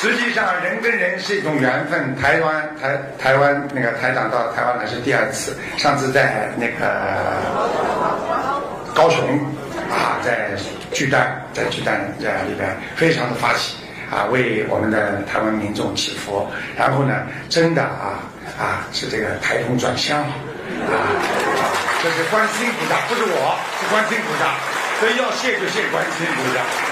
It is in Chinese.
实际上，人跟人是一种缘分。台湾台台湾那个台长到台湾来是第二次，上次在那个高雄啊，在巨蛋，在巨蛋在里边非常的发起啊，为我们的台湾民众祈福。然后呢，真的啊啊是这个台风转向啊,啊，这是观音菩萨，不是我，是观音菩萨，所以要谢就谢观音菩萨。